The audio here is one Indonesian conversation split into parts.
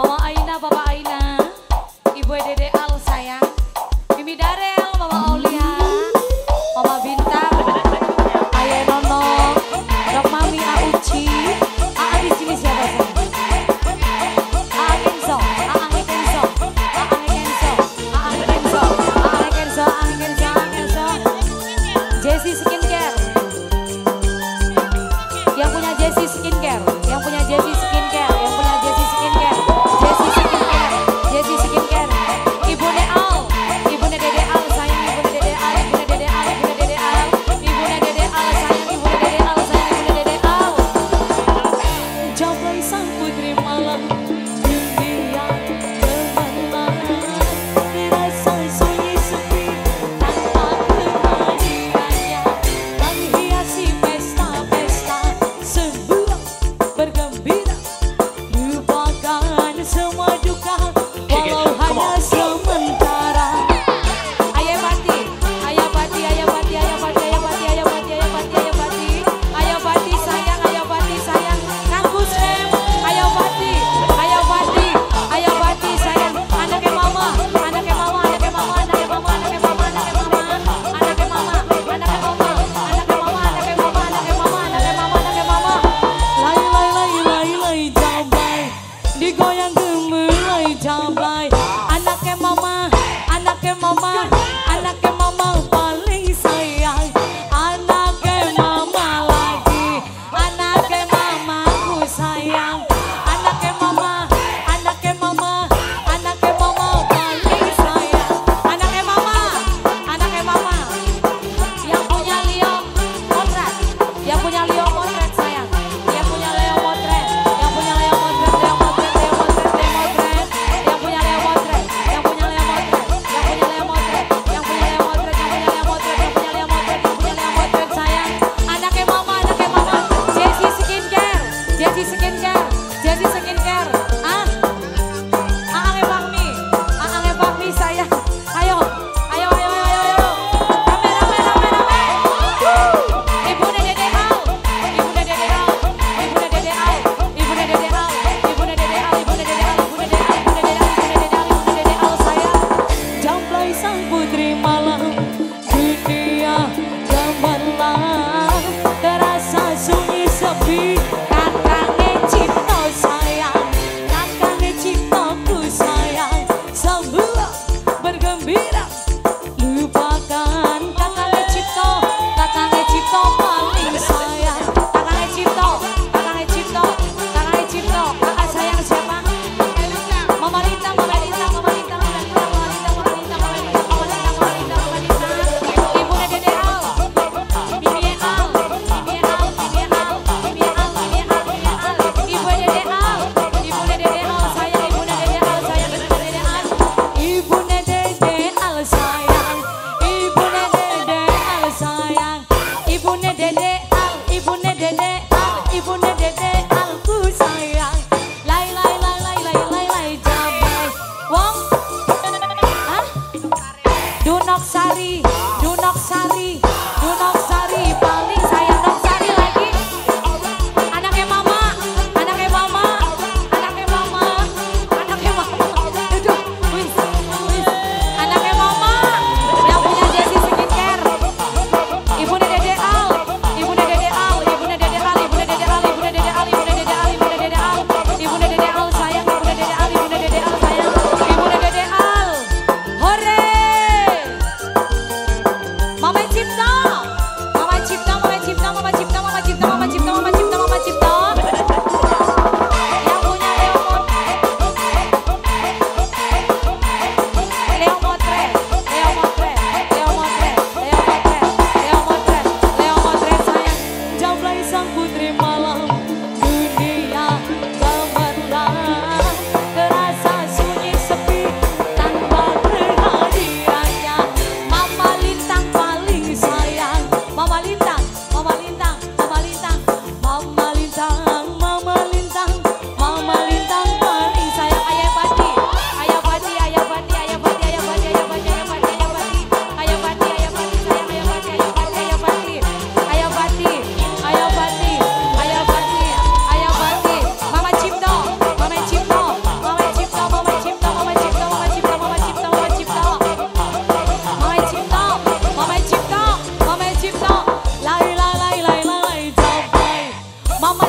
Mama Aina, Papa Aina, Ibu Dede sang putri malam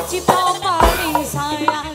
Cipta paling sayang.